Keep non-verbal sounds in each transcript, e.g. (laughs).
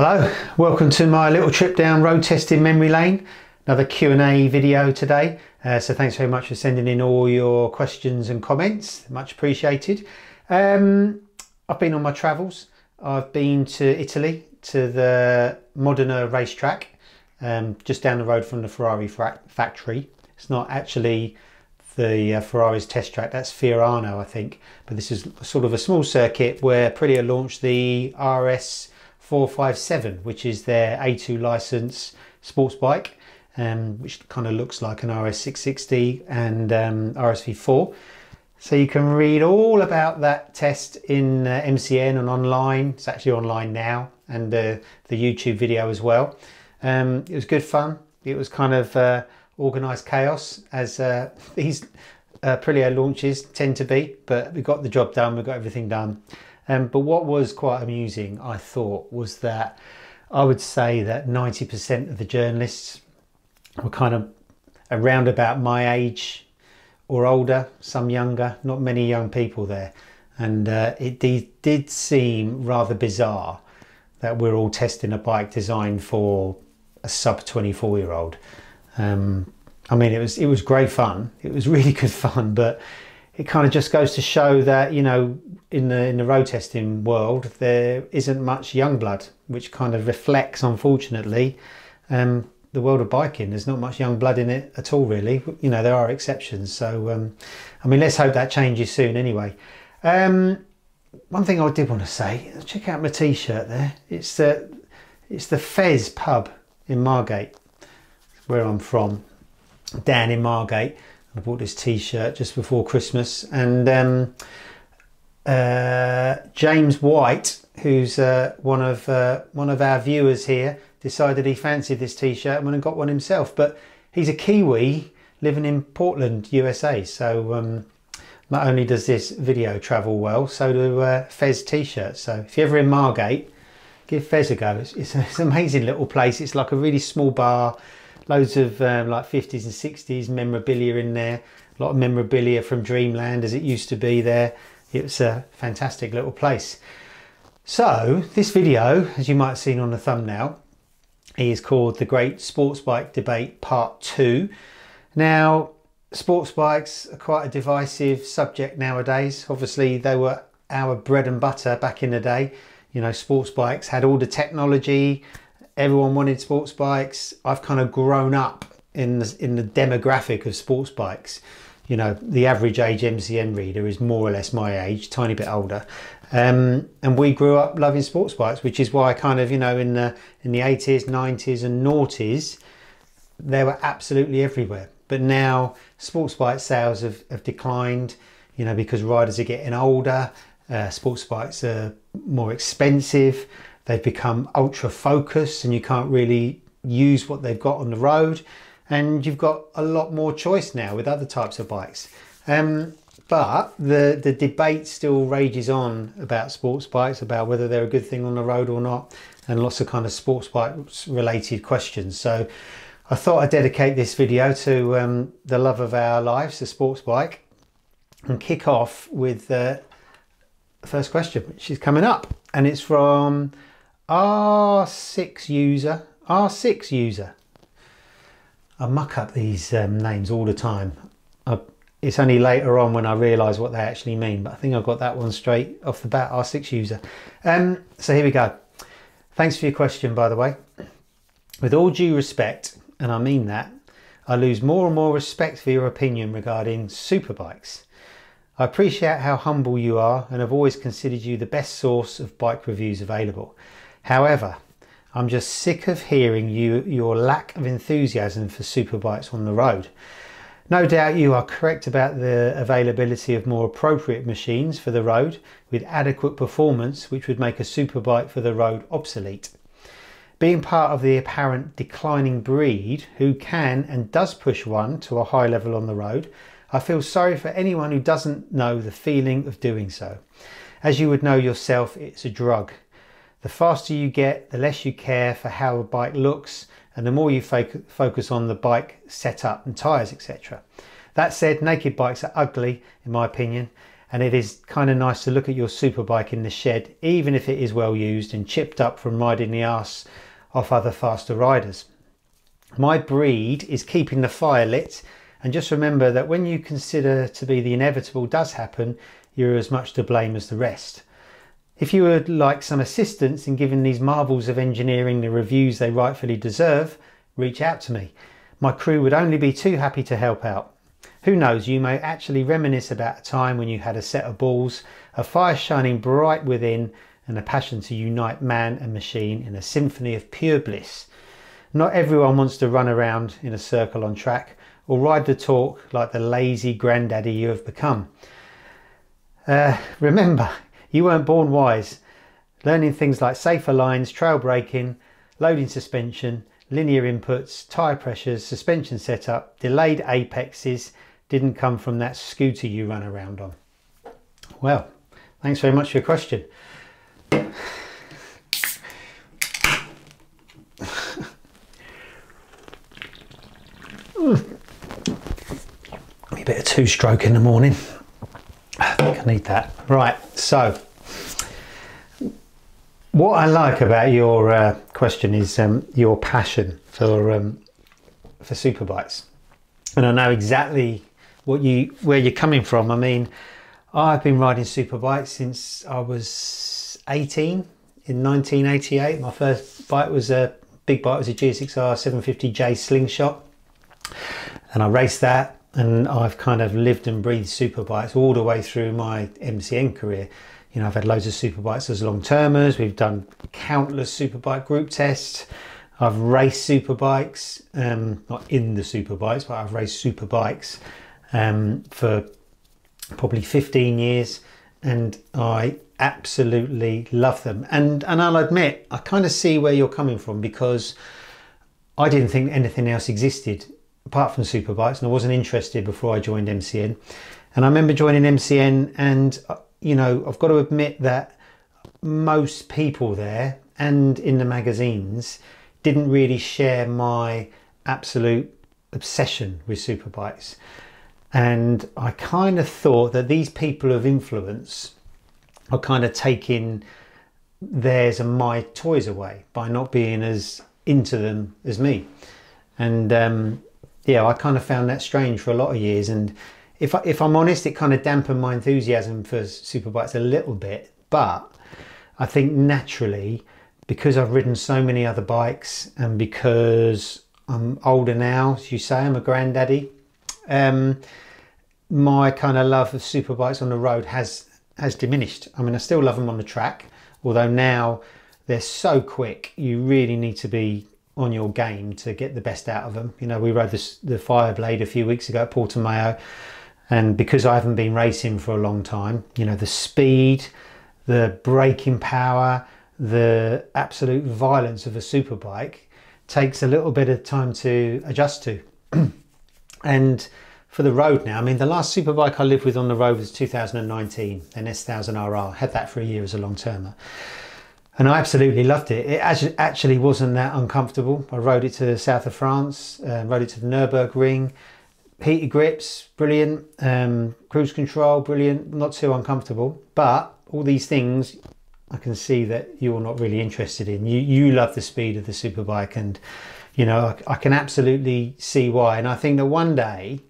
Hello, welcome to my little trip down road testing memory lane. Another Q&A video today. Uh, so thanks very much for sending in all your questions and comments. Much appreciated. Um, I've been on my travels. I've been to Italy, to the Modena racetrack, um, just down the road from the Ferrari factory. It's not actually the uh, Ferrari's test track, that's Fiorano, I think. But this is sort of a small circuit where Aprilia launched the RS 457, which is their A2 license sports bike, um, which kind of looks like an RS660 and um, RSV4. So you can read all about that test in uh, MCN and online. It's actually online now, and uh, the YouTube video as well. Um, it was good fun. It was kind of uh, organised chaos, as uh, (laughs) these uh, Aprilia launches tend to be, but we got the job done. We got everything done. Um, but what was quite amusing, I thought, was that I would say that 90% of the journalists were kind of around about my age or older, some younger, not many young people there. And uh, it did, did seem rather bizarre that we're all testing a bike designed for a sub 24 year old. Um, I mean, it was it was great fun. It was (laughs) really good fun, but it kind of just goes to show that you know in the in the road testing world there isn't much young blood which kind of reflects unfortunately um, the world of biking. There's not much young blood in it at all really. You know there are exceptions. So um, i mean let's hope that changes soon anyway. Um, one thing i did want to say check out my t-shirt there. It's the it's the fez pub in margate where i'm from. Down in margate I bought this t-shirt just before Christmas and um, uh, James White, who's uh, one of uh, one of our viewers here, decided he fancied this t-shirt and went and got one himself. But he's a Kiwi living in Portland, USA. So um, not only does this video travel well, so do uh, Fez t-shirts. So if you're ever in Margate, give Fez a go. It's, it's, it's, an amazing little place. It's like a really small bar loads of um, like 50s and 60s memorabilia in there. A lot of memorabilia from dreamland as it used to be there. It's a fantastic little place. So this video as you might have seen on the thumbnail is called the great sports bike debate part two. Now sports bikes are quite a divisive subject nowadays. Obviously they were our bread and butter back in the day. You know sports bikes had all the technology everyone wanted sports bikes. I've kind of grown up in the, in the demographic of sports bikes. You know, the average age MCN reader is more or less my age, tiny bit older. Um, and we grew up loving sports bikes, which is why I kind of, you know, in the, in the 80s, 90s and noughties, they were absolutely everywhere. But now sports bike sales have, have declined, you know, because riders are getting older, uh, sports bikes are more expensive. They've become ultra focused and you can't really use what they've got on the road. And you've got a lot more choice now with other types of bikes. Um, but the, the debate still rages on about sports bikes, about whether they're a good thing on the road or not, and lots of kind of sports bike related questions. So I thought I'd dedicate this video to um, the love of our lives, the sports bike, and kick off with uh, the first question, which is coming up. And it's from R6 user, R6 user. I muck up these um, names all the time. I, it's only later on when I realise what they actually mean, but I think I've got that one straight off the bat, R6 user. Um, so here we go. Thanks for your question, by the way. With all due respect, and I mean that, I lose more and more respect for your opinion regarding superbikes. I appreciate how humble you are and have always considered you the best source of bike reviews available. However, I'm just sick of hearing you your lack of enthusiasm for superbikes on the road. No doubt you are correct about the availability of more appropriate machines for the road with adequate performance which would make a superbike for the road obsolete. Being part of the apparent declining breed who can and does push one to a high level on the road, I feel sorry for anyone who doesn't know the feeling of doing so. As you would know yourself, it's a drug. The faster you get, the less you care for how a bike looks and the more you focus on the bike setup and tyres etc. That said, naked bikes are ugly in my opinion and it is kind of nice to look at your superbike in the shed, even if it is well used and chipped up from riding the ass off other faster riders. My breed is keeping the fire lit, and just remember that when you consider to be the inevitable does happen, you're as much to blame as the rest. If you would like some assistance in giving these marvels of engineering the reviews they rightfully deserve, reach out to me. My crew would only be too happy to help out. Who knows, you may actually reminisce about a time when you had a set of balls, a fire shining bright within, and a passion to unite man and machine in a symphony of pure bliss. Not everyone wants to run around in a circle on track or ride the talk like the lazy granddaddy you have become. Uh, remember, you weren't born wise. Learning things like safer lines, trail braking, loading suspension, linear inputs, tyre pressures, suspension setup, delayed apexes didn't come from that scooter you run around on. Well, thanks very much for your question. (laughs) a bit of two stroke in the morning. I think I need that. Right, so what I like about your uh, question is um, your passion for um, for superbikes, and I know exactly what you where you're coming from. I mean, I've been riding superbikes since I was 18 in 1988. My first bike was a big bike, was a GSXR 750J Slingshot, and I raced that. And I've kind of lived and breathed superbikes all the way through my MCN career. You know, I've had loads of superbikes as long termers. We've done countless superbike group tests. I've raced superbikes, um, not in the superbikes, but I've raced superbikes um, for probably 15 years, and I absolutely love them. And and I'll admit, I kind of see where you're coming from because I didn't think anything else existed apart from superbikes, and I wasn't interested before I joined MCN. And I remember joining MCN, and uh, you know, I've got to admit that most people there and in the magazines didn't really share my absolute obsession with superbikes. And I kind of thought that these people of influence are kind of taking theirs and my toys away by not being as into them as me. And um, yeah, I kind of found that strange for a lot of years. And if, I, if I'm honest, it kind of dampened my enthusiasm for superbikes a little bit. But I think naturally, because I've ridden so many other bikes and because I'm older now, as you say, I'm a granddaddy. Um, my kind of love of superbikes on the road has has diminished. I mean, I still love them on the track, although now they're so quick. You really need to be on your game to get the best out of them. You know, we rode this, the Fireblade a few weeks ago at Portimao, and because I haven't been racing for a long time, you know, the speed, the braking power, the absolute violence of a superbike takes a little bit of time to adjust to. (clears throat) and for the road now, I mean, the last superbike I lived with on the road was 2019, an S1000RR. Had that for a year as a long termer and I absolutely loved it. It actually wasn't that uncomfortable. I rode it to the south of France, uh, rode it to the Nurburgring, heated grips, brilliant, um, cruise control, brilliant, not too uncomfortable. But all these things, I can see that you're not really interested in. You you love the speed of the superbike, and you know I, I can absolutely see why. And I think that one day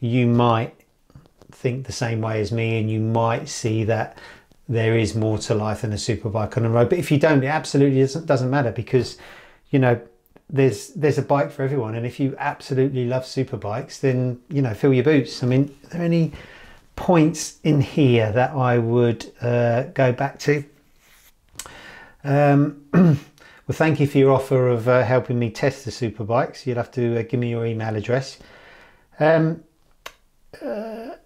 you might think the same way as me, and you might see that there is more to life than a superbike on the road. But if you don't, it absolutely doesn't, doesn't matter because, you know, there's there's a bike for everyone. And if you absolutely love superbikes, then, you know, fill your boots. I mean, are there any points in here that I would uh, go back to? Um, (clears throat) well, thank you for your offer of uh, helping me test the superbikes. You'll have to uh, give me your email address. Um, uh,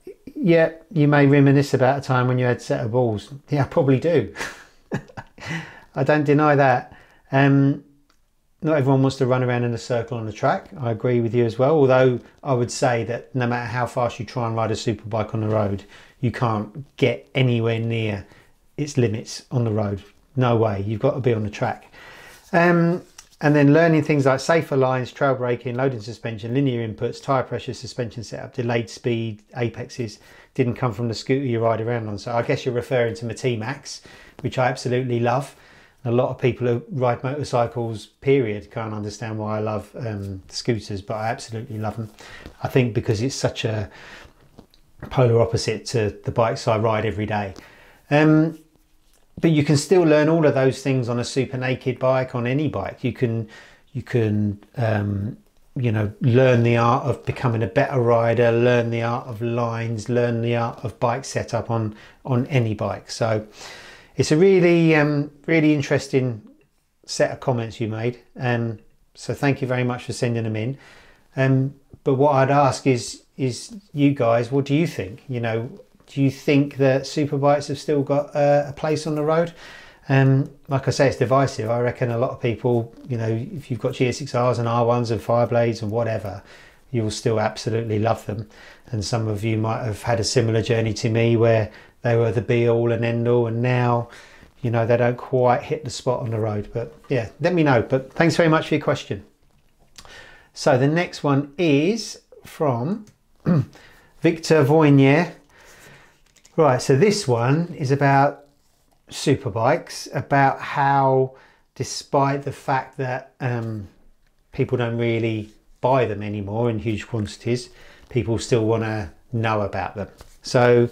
yeah, you may reminisce about a time when you had set of balls. (laughs) Yeah, I probably do. (laughs) I don't deny that. Um, not everyone wants to run around in a circle on the track. I agree with you as well. Although I would say that no matter how fast you try and ride a superbike on the road, you can't get anywhere near its limits on the road. No way. You've got to be on the track. Um, and then learning things like safer lines, trail braking, loading suspension, linear inputs, tyre pressure, suspension setup, delayed speed, apexes didn't come from the scooter you ride around on. So I guess you're referring to my T-Max, which I absolutely love. A lot of people who ride motorcycles, period, can't understand why I love um, scooters, but I absolutely love them. I think because it's such a polar opposite to the bikes I ride every day. Um, but you can still learn all of those things on a super naked bike on any bike. You can you can um, you know learn the art of becoming a better rider learn the art of lines learn the art of bike setup on on any bike. So it's a really um, really interesting set of comments you made. Um, so thank you very much for sending them in. Um, but what I'd ask is is you guys what do you think? You know do you think that superbikes have still got uh, a place on the road? Um, like I say, it's divisive. I reckon a lot of people, you know, if you've got GSX-Rs and R1s and Fireblades and whatever, you will still absolutely love them. And some of you might have had a similar journey to me where they were the be all and end all, and now, you know, they don't quite hit the spot on the road. But yeah, let me know. But thanks very much for your question. So the next one is from (clears throat) Victor Voynier Right, so this one is about superbikes, about how despite the fact that um, people don't really buy them anymore in huge quantities, people still want to know about them. So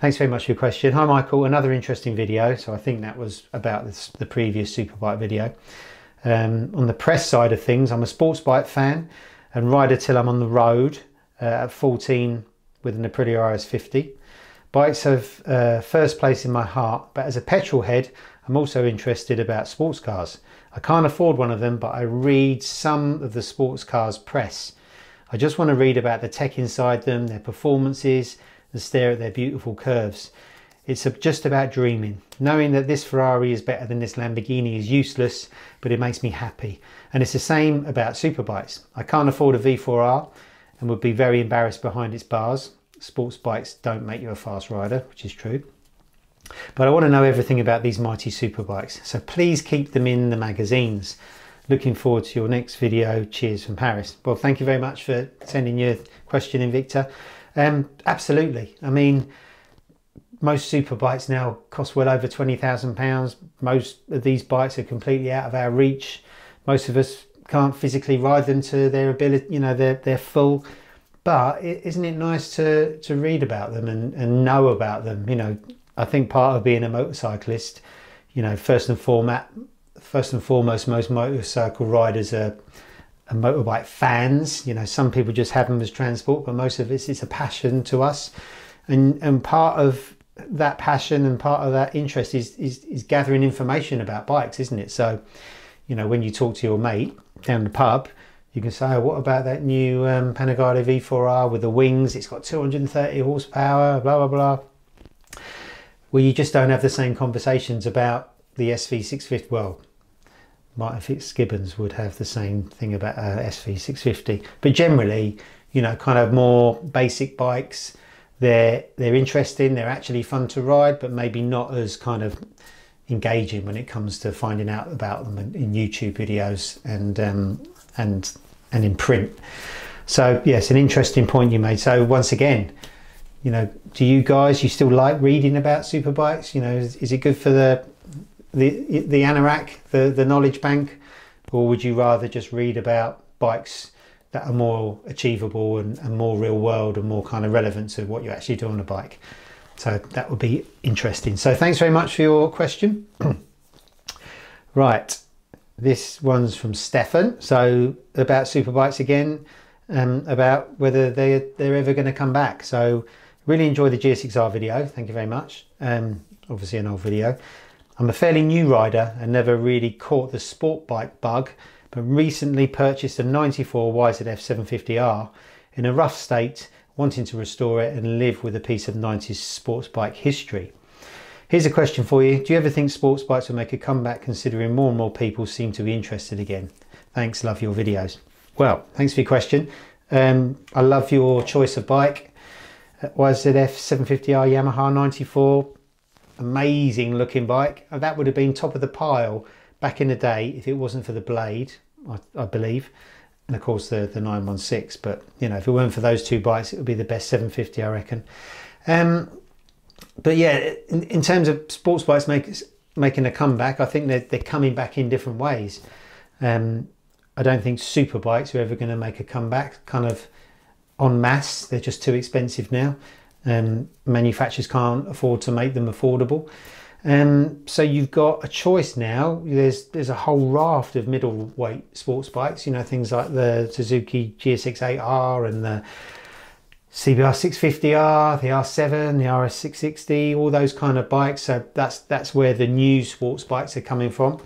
thanks very much for your question. Hi Michael, another interesting video. So I think that was about this, the previous superbike video. Um, on the press side of things, I'm a sports bike fan and rider till I'm on the road uh, at 14 with an Aprilia RS 50. Bikes have uh, first place in my heart, but as a petrol head, I'm also interested about sports cars. I can't afford one of them, but I read some of the sports cars press. I just want to read about the tech inside them, their performances, and stare at their beautiful curves. It's just about dreaming. Knowing that this Ferrari is better than this Lamborghini is useless, but it makes me happy. And it's the same about superbikes. I can't afford a V4R and would be very embarrassed behind its bars sports bikes don't make you a fast rider, which is true. But I want to know everything about these mighty superbikes, so please keep them in the magazines. Looking forward to your next video. Cheers from Paris. Well, thank you very much for sending your question in, Victor. Um, absolutely. I mean, most superbikes now cost well over £20,000. Most of these bikes are completely out of our reach. Most of us can't physically ride them to their ability, you know, their full but isn't it nice to to read about them and, and know about them? You know i think part of being a motorcyclist you know first and foremost first and foremost most motorcycle riders are, are motorbike fans. You know some people just have them as transport but most of us, it is a passion to us. And and part of that passion and part of that interest is, is is gathering information about bikes isn't it? So you know when you talk to your mate down the pub you can say, oh, what about that new um, Panigale V4R with the wings? It's got 230 horsepower, blah, blah, blah. Well, you just don't have the same conversations about the SV650. Well, Martin Fitzgibbons would have the same thing about uh, SV650. But generally, you know, kind of more basic bikes. They're, they're interesting, they're actually fun to ride, but maybe not as kind of engaging when it comes to finding out about them in, in YouTube videos and um, and and in print. So yes, an interesting point you made. So once again, you know, do you guys you still like reading about superbikes? You know, is, is it good for the the the anorak, the the knowledge bank, or would you rather just read about bikes that are more achievable and, and more real world and more kind of relevant to what you actually do on a bike? So that would be interesting. So thanks very much for your question. (clears throat) right. This one's from Stefan. So about superbikes again, um, about whether they they're ever going to come back. So really enjoy the GSXR video. Thank you very much. Um, obviously an old video. I'm a fairly new rider and never really caught the sport bike bug, but recently purchased a 94 YZF 750R in a rough state, wanting to restore it and live with a piece of 90s sports bike history. Here's a question for you. Do you ever think sports bikes will make a comeback considering more and more people seem to be interested again? Thanks, love your videos. Well, thanks for your question. Um, I love your choice of bike. Uh, YZF 750R Yamaha 94. Amazing looking bike. That would have been top of the pile back in the day if it wasn't for the blade. I, I believe and of course the the 916 but you know if it weren't for those two bikes it would be the best 750 i reckon um, but yeah in, in, terms of sports bikes make, making a comeback i think they're, they're coming back in different ways um, i don't think super bikes are ever going to make a comeback kind of en masse they're just too expensive now um, manufacturers can't afford to make them affordable um, so you've got a choice now. There's there's a whole raft of middleweight sports bikes. You know things like the Suzuki GSX-8R and the CBR 650R, the R7, the RS 660, all those kind of bikes. So that's that's where the new sports bikes are coming from.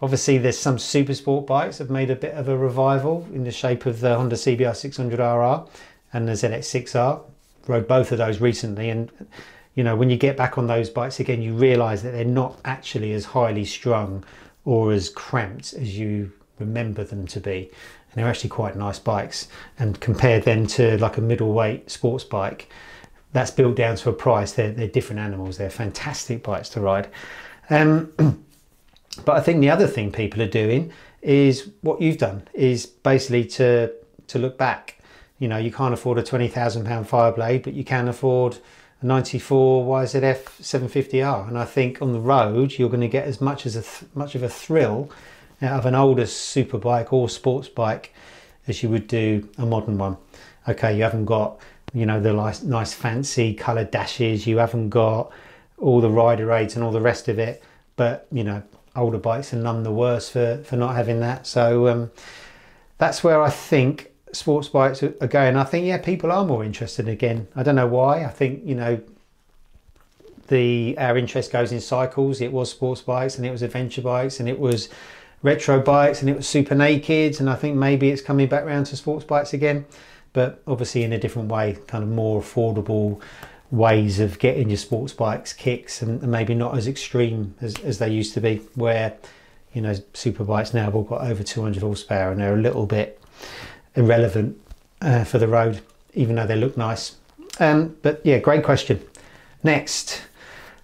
Obviously, there's some super sport bikes have made a bit of a revival in the shape of the Honda CBR 600RR and the ZX6R. Rode both of those recently, and you know, when you get back on those bikes again, you realize that they're not actually as highly strung or as cramped as you remember them to be. And they're actually quite nice bikes. And compared then to like a middleweight sports bike, that's built down to a price. They're, they're different animals. They're fantastic bikes to ride. Um, (clears throat) but I think the other thing people are doing is what you've done is basically to to look back. You know, you can't afford a twenty thousand pound Fireblade, but you can afford a 94 YZF 750R, and I think on the road you're going to get as much as a much of a thrill out of an older super bike or sports bike as you would do a modern one. Okay, you haven't got you know the nice, nice fancy coloured dashes, you haven't got all the rider aids and all the rest of it, but you know older bikes are none the worse for for not having that. So um, that's where I think sports bikes are going. I think yeah, people are more interested again. I don't know why. I think you know the our interest goes in cycles. It was sports bikes and it was adventure bikes and it was retro bikes and it was super naked and I think maybe it's coming back around to sports bikes again, but obviously in a different way, kind of more affordable ways of getting your sports bikes kicks and, maybe not as extreme as, as they used to be where you know super bikes now have all got over 200 horsepower and they're a little bit irrelevant uh, for the road, even though they look nice. Um, but yeah, great question. Next,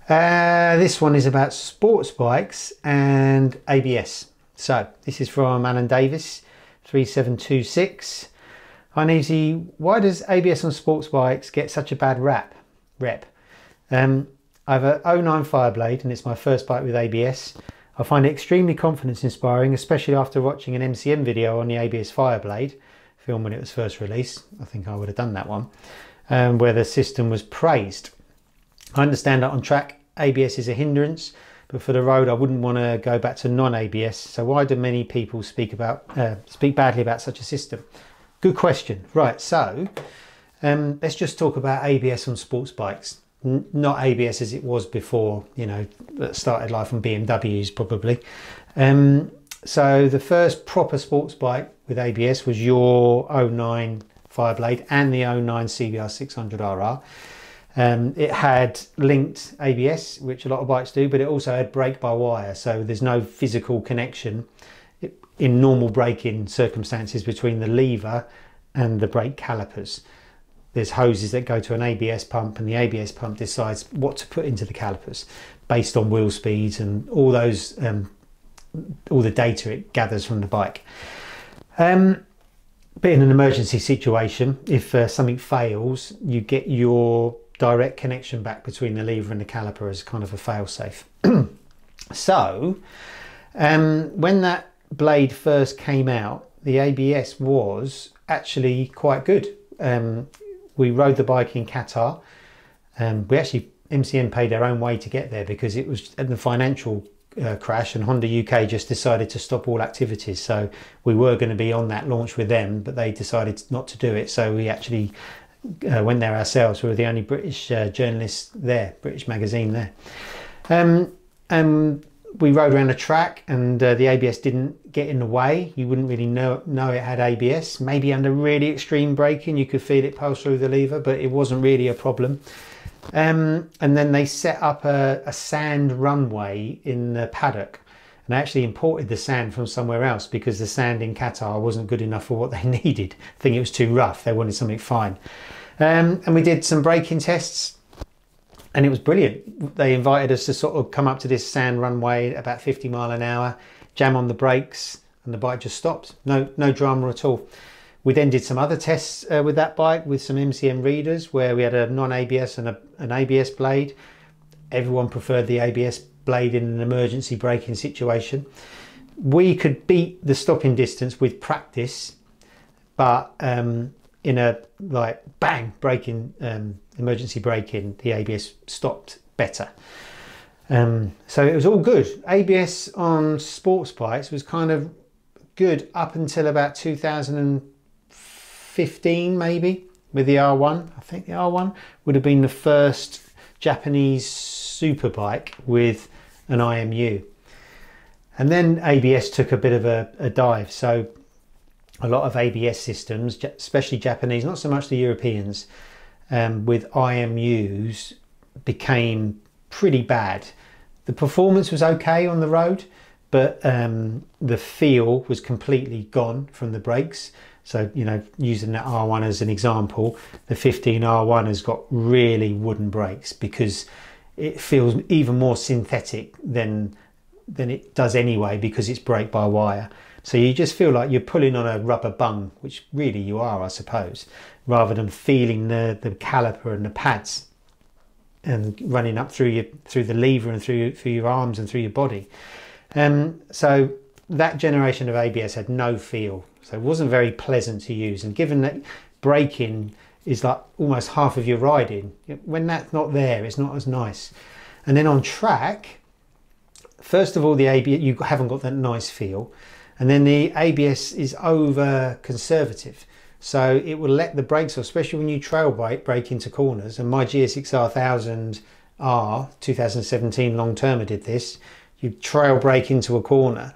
uh, this one is about sports bikes and ABS. So this is from Alan Davis, 3726. Hi Neevesy, why does ABS on sports bikes get such a bad rap? Rep. Um, I have a 09 Fireblade and it's my first bike with ABS. I find it extremely confidence inspiring, especially after watching an MCN video on the ABS Fireblade film when it was first released. I think I would have done that one, um, where the system was praised. I understand that on track ABS is a hindrance, but for the road I wouldn't want to go back to non-ABS. So why do many people speak about uh, speak badly about such a system? Good question. Right, so um, let's just talk about ABS on sports bikes. N not ABS as it was before, you know, that started life on BMWs probably. Um, so the first proper sports bike with ABS was your 09 Fireblade and the 09 CBR 600RR. Um, it had linked ABS, which a lot of bikes do, but it also had brake by wire. So there's no physical connection in normal braking circumstances between the lever and the brake calipers. There's hoses that go to an ABS pump, and the ABS pump decides what to put into the calipers based on wheel speeds and all those um, all the data it gathers from the bike. Um, but in an emergency situation, if uh, something fails, you get your direct connection back between the lever and the caliper as kind of a fail-safe. (clears throat) so, um, when that blade first came out, the ABS was actually quite good. Um, we rode the bike in Qatar. Um, we actually MCN paid their own way to get there because it was the financial uh, crash and Honda UK just decided to stop all activities. So we were going to be on that launch with them, but they decided not to do it. So we actually uh, went there ourselves. We were the only British uh, journalists there, British magazine there. Um, and we rode around a track and uh, the ABS didn't get in the way. You wouldn't really know, know it had ABS. Maybe under really extreme braking, you could feel it pulse through the lever, but it wasn't really a problem. Um, and then they set up a, a, sand runway in the paddock. And actually imported the sand from somewhere else because the sand in Qatar wasn't good enough for what they (laughs) needed. I think it was too rough. They wanted something fine. Um, and we did some braking tests and it was brilliant. They invited us to sort of come up to this sand runway about 50 mile an hour, jam on the brakes, and the bike just stopped. No, no drama at all. We then did some other tests uh, with that bike with some MCN readers where we had a non-ABS and a, an ABS blade. Everyone preferred the ABS blade in an emergency braking situation. We could beat the stopping distance with practice, but um, in a like bang braking um, emergency braking, the ABS stopped better. Um, so it was all good. ABS on sports bikes was kind of good up until about 2015 maybe with the R1. I think the R1 would have been the first Japanese superbike with an IMU. And then ABS took a bit of a, a dive. So a lot of ABS systems, especially Japanese, not so much the Europeans, um, with IMUs became pretty bad. The performance was okay on the road, but um, the feel was completely gone from the brakes. So, you know, using the R1 as an example, the 15 R1 has got really wooden brakes because it feels even more synthetic than than it does anyway because it's brake by wire. So you just feel like you're pulling on a rubber bung, which really you are, I suppose, rather than feeling the, the caliper and the pads and running up through your through the lever and through through your arms and through your body. Um, so that generation of ABS had no feel, so it wasn't very pleasant to use. And given that braking is like almost half of your riding, when that's not there, it's not as nice. And then on track, first of all, the ABS you haven't got that nice feel, and then the ABS is over conservative. So it will let the brakes off, especially when you trail brake, brake into corners. And my GSX-R 1000R 2017 long termer did this. You trail brake into a corner,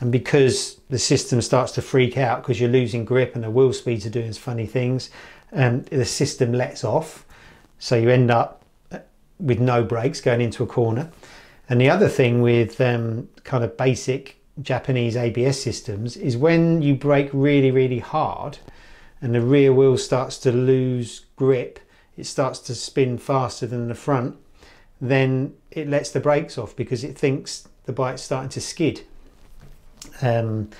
and because the system starts to freak out because you're losing grip and the wheel speeds are doing funny things, um, the system lets off. So you end up uh, with no brakes going into a corner. And the other thing with um, kind of basic Japanese ABS systems is when you brake really, really hard, and the rear wheel starts to lose grip, it starts to spin faster than the front, then it lets the brakes off because it thinks the bike's starting to skid. Um,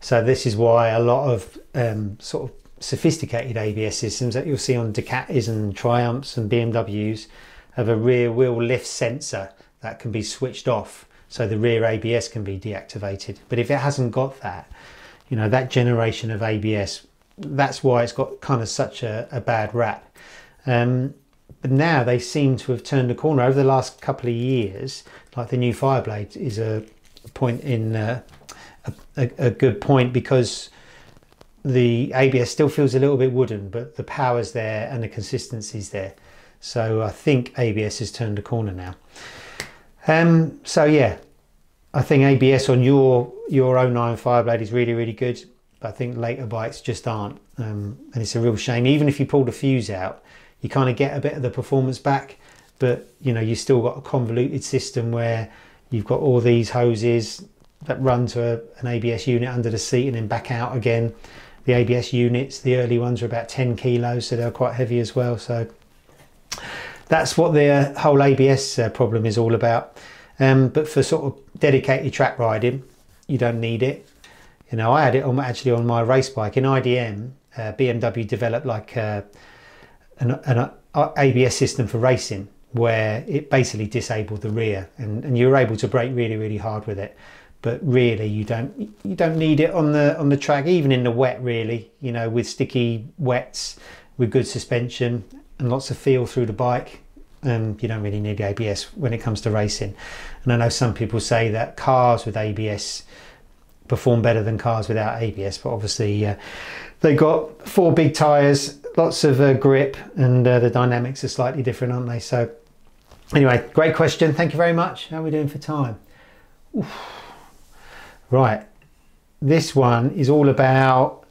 so this is why a lot of um, sort of sophisticated ABS systems that you'll see on Ducatis and Triumphs and BMWs have a rear wheel lift sensor that can be switched off so the rear ABS can be deactivated. But if it hasn't got that, you know, that generation of ABS that's why it's got kind of such a, a bad rap. Um, but now they seem to have turned the corner over the last couple of years. Like the new Fireblade is a point in uh, a, a, good point because the ABS still feels a little bit wooden, but the power's there and the consistency's there. So I think ABS has turned a corner now. Um, so yeah, I think ABS on your your 09 Fireblade is really really good. But I think later bikes just aren't. Um, and it's a real shame. Even if you pull the fuse out, you kind of get a bit of the performance back, but you know, you still got a convoluted system where you've got all these hoses that run to a, an ABS unit under the seat and then back out again. The ABS units, the early ones are about 10 kilos, so they're quite heavy as well. So that's what the whole ABS uh, problem is all about. Um, but for sort of dedicated track riding, you don't need it. You know, I had it on actually on my race bike in IDM. Uh, BMW developed like uh, an, an uh, ABS system for racing where it basically disabled the rear and, and you were able to brake really really hard with it but really you don't you don't need it on the on the track even in the wet really you know with sticky wets with good suspension and lots of feel through the bike um, you don't really need ABS when it comes to racing and I know some people say that cars with ABS perform better than cars without ABS. But obviously, uh, they've got four big tyres, lots of uh, grip, and uh, the dynamics are slightly different, aren't they? So, anyway, great question. Thank you very much. How are we doing for time? Oof. Right, this one is all about.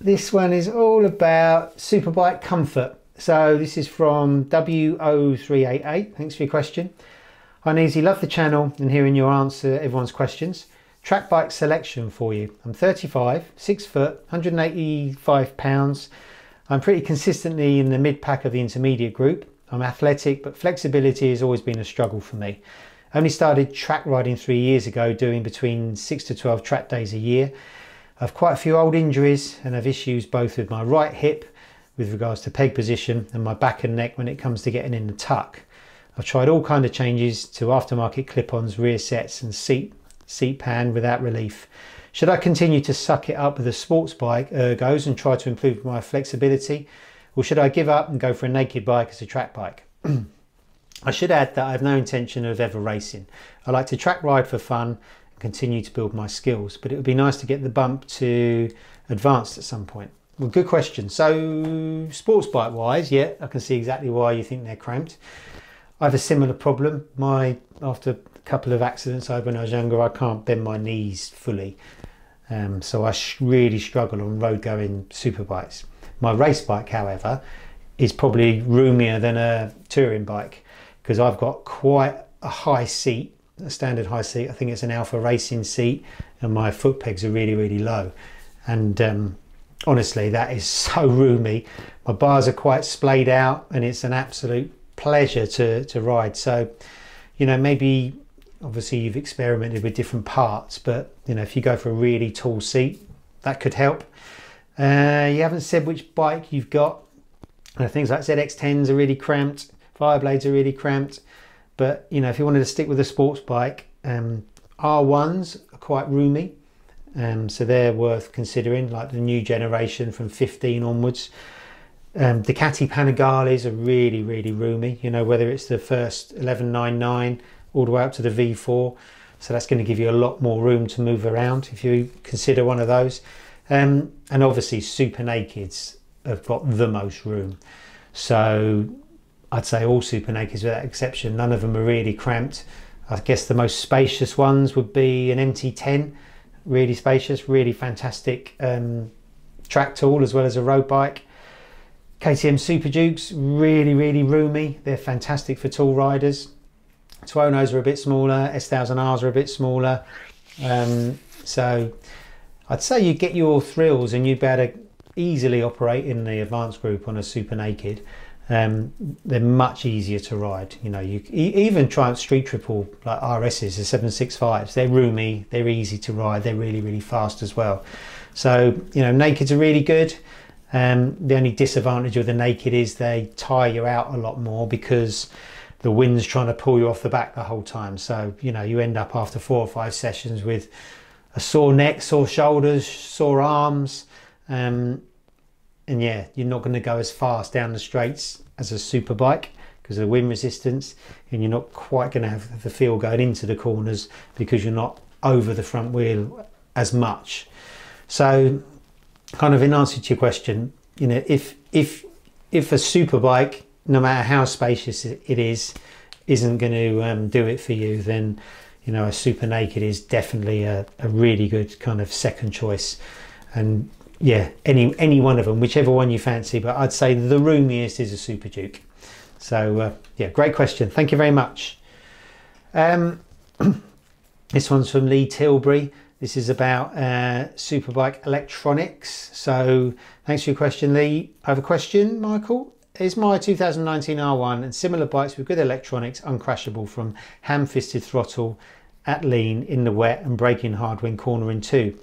This one is all about superbike comfort. So this is from WO388. Thanks for your question. Hi Neevesy, love the channel and hearing your answer everyone's questions. Track bike selection for you. I'm 35, 6 foot, 185 pounds. I'm pretty consistently in the mid pack of the intermediate group. I'm athletic, but flexibility has always been a struggle for me. I only started track riding three years ago, doing between six to 12 track days a year. I've quite a few old injuries and I've issues both with my right hip with regards to peg position and my back and neck when it comes to getting in the tuck. I've tried all kind of changes to aftermarket clip-ons, rear sets and seat, seat pan without relief. Should I continue to suck it up with a sports bike ergos and try to improve my flexibility? Or should I give up and go for a naked bike as a track bike? (clears throat) I should add that I have no intention of ever racing. I like to track ride for fun and continue to build my skills, but it would be nice to get the bump to advanced at some point. Well, good question. So, sports bike wise, yeah, I can see exactly why you think they're cramped. I have a similar problem. My after a couple of accidents I had when I was younger, I can't bend my knees fully. Um, so I really struggle on road going super bikes. My race bike, however, is probably roomier than a touring bike because I've got quite a high seat, a standard high seat. I think it's an Alpha Racing seat, and my foot pegs are really, really low. And um, honestly, that is (laughs) so roomy. My bars are quite splayed out, and it's an absolute pleasure to to ride. So, you know, maybe obviously you've experimented with different parts, but you know, if you go for a really tall seat, that could help. Uh, you haven't said which bike you've got. Uh, things like ZX10s are really cramped, Fireblades are really cramped. But you know, if you wanted to stick with a sports bike, um, R1s are quite roomy, um, so they're worth considering. Like the new generation from 15 onwards. Um, the Ducati Panigales are really, really roomy. You know, whether it's the first 1199 all the way up to the V4. So that's going to give you a lot more room to move around if you consider one of those. Um, and obviously super nakeds have got the most room. So I'd say all super nakeds without exception, none of them are really cramped. I guess the most spacious ones would be an MT10, really spacious, really fantastic um, track tool as well as a road bike. KTM Super Dukes, really, really roomy. They're fantastic for tall riders. Tuonos are a bit smaller, S1000Rs are a bit smaller. Um, so I'd say you get your thrills and you'd be able to easily operate in the advanced group on a super naked. Um, they're much easier to ride. You know, you even Triumph Street Triple like RSs, the 765s, they're roomy, they're easy to ride, they're really, really fast as well. So, you know, nakeds are really good. Um, the only disadvantage of the naked is they tire you out a lot more because the wind's trying to pull you off the back the whole time. So, you know, you end up after four or five sessions with a sore neck, sore shoulders, sore arms. Um, and yeah, you're not going to go as fast down the straights as a super bike because of the wind resistance, and you're not quite going to have the feel going into the corners because you're not over the front wheel as much. So, kind of in answer to your question, you know, if if if a super bike no matter how spacious it is, isn't going to um, do it for you, then you know a super naked is definitely a, a really good kind of second choice. And yeah, any any one of them, whichever one you fancy, but I'd say the roomiest is a Super Duke. So uh, yeah, great question. Thank you very much. Um, (clears throat) this one's from Lee Tilbury. This is about uh, Superbike electronics. So thanks for your question, Lee. I have a question, Michael. Is my 2019 R1 and similar bikes with good electronics uncrashable from ham-fisted throttle at lean in the wet and braking hard when cornering too?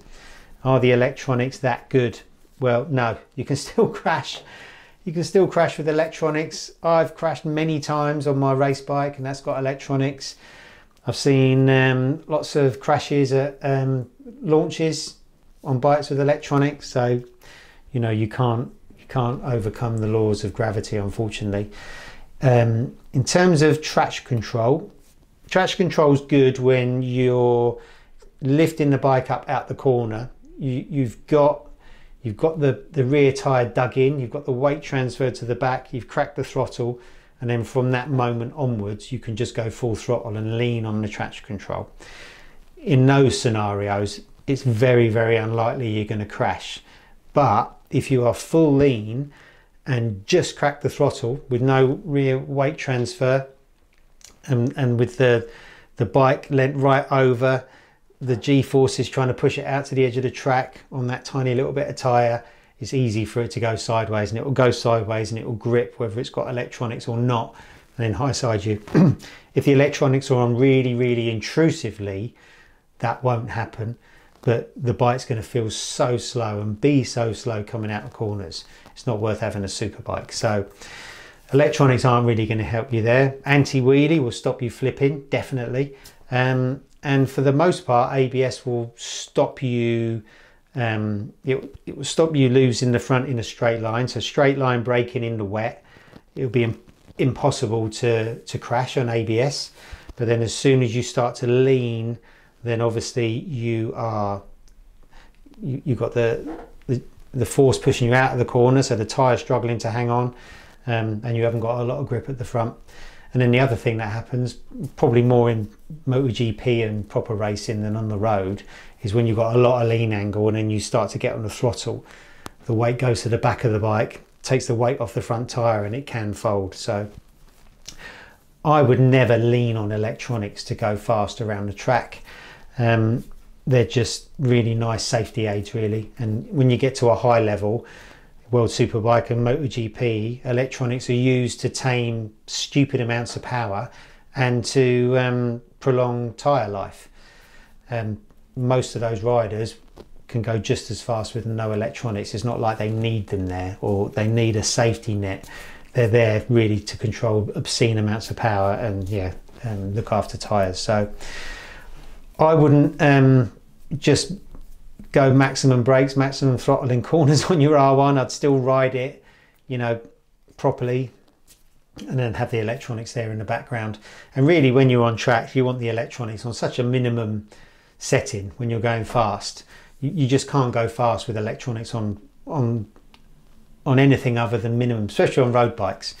Are the electronics that good? Well, no, you can (laughs) still crash. You can still crash with electronics. I've crashed many times on my race bike and that's got electronics. I've seen um, lots of crashes at um, launches on bikes with electronics. So, you know, you can't you can't overcome the laws of gravity, unfortunately. Um, in terms of traction control, traction control is good when you're lifting the bike up out the corner. You, you've got you've got the, the rear tyre dug in, you've got the weight transferred to the back, you've cracked the throttle, and then from that moment onwards, you can just go full throttle and lean on the traction control. In those scenarios, it's very, very unlikely you're going to crash. But if you are full lean and just crack the throttle with no rear weight transfer and, and with the, the bike lent right over, the G-forces trying to push it out to the edge of the track on that tiny little bit of tyre, it's easy for it to go sideways and it will go sideways and it will grip whether it's got electronics or not and then high side you. (clears throat) if the electronics are on really, really intrusively, that won't happen. But the bike's going to feel so slow and be so slow coming out of corners. It's not worth having a super bike. So electronics aren't really going to help you there. Anti-wheelie will stop you flipping, definitely. Um, and for the most part, ABS will stop you um, it, it will stop you losing the front in a straight line. So straight line braking in the wet, it'll be impossible to, to crash on ABS. But then as soon as you start to lean, then obviously you are, you, you've got the, the, the force pushing you out of the corner. So the tire struggling to hang on um, and you haven't got a lot of grip at the front. And then the other thing that happens, probably more in MotoGP and proper racing than on the road, is when you've got a lot of lean angle and then you start to get on the throttle, the weight goes to the back of the bike, takes the weight off the front tyre and it can fold. So I would never lean on electronics to go fast around the track. Um, they're just really nice safety aids really. And when you get to a high level, World Superbike and MotoGP, electronics are used to tame stupid amounts of power and to um, prolong tyre life. Um, most of those riders can go just as fast with no electronics. It's not like they need them there or they need a safety net. They're there really to control obscene amounts of power and yeah, um, look after tyres. So I wouldn't um, just go maximum brakes, maximum throttle in corners (laughs) on your R1. I'd still ride it, you know, properly and then have the electronics there in the background. And really when you're on track, you want the electronics on such a minimum setting when you're going fast. You, you just can't go fast with electronics on, on, on anything other than minimum, especially on road bikes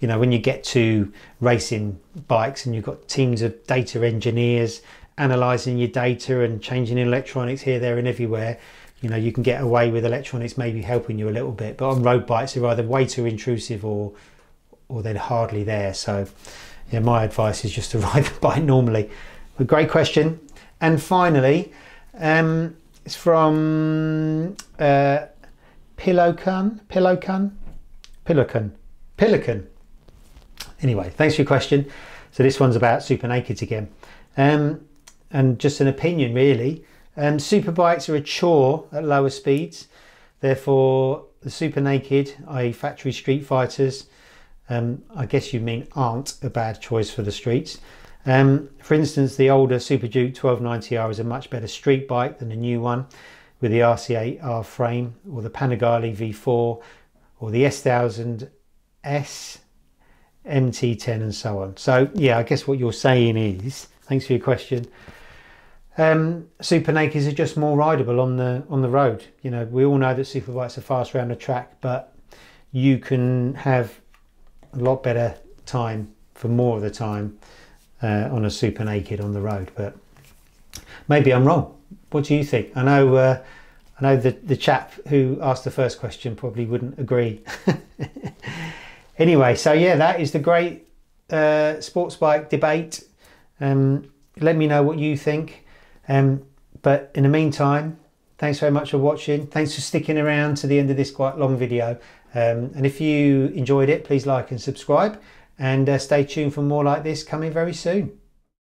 you know when you get to racing bikes and you've got teams of data engineers analyzing your data and changing electronics here, there, and everywhere, you know, you can get away with electronics maybe helping you a little bit. But on road bikes, they're either way too intrusive or or they're hardly there. So, yeah, my advice is just to (laughs) ride the bike normally. A great question. And finally, um, it's from uh, Pillowcun, Pillowcun, Pillowcun. Anyway, thanks for your question. So this one's about super nakeds again. Um, and just an opinion really. Um, superbikes are a chore at lower speeds. Therefore, the super naked, i.e. factory street fighters, um, I guess you mean aren't a bad choice for the streets. Um, for instance, the older Super Duke 1290R is a much better street bike than the new one with the RC8R frame or the Panigale V4 or the S1000S, MT10 and so on. So yeah, I guess what you're saying is, thanks for your question, um, super nakeds are just more rideable on the on the road. You know, we all know that super bikes are fast around the track, but you can have a lot better time for more of the time uh, on a super naked on the road. But maybe I'm wrong. What do you think? I know uh, I know the the chap who asked the first question probably wouldn't agree. (laughs) anyway, so yeah, that is the great uh, sports bike debate. Um, let me know what you think. Um, but in the meantime, thanks very much for watching. Thanks for sticking around to the end of this quite long video. Um, and if you enjoyed it, please like and subscribe and uh, stay tuned for more like this coming very soon.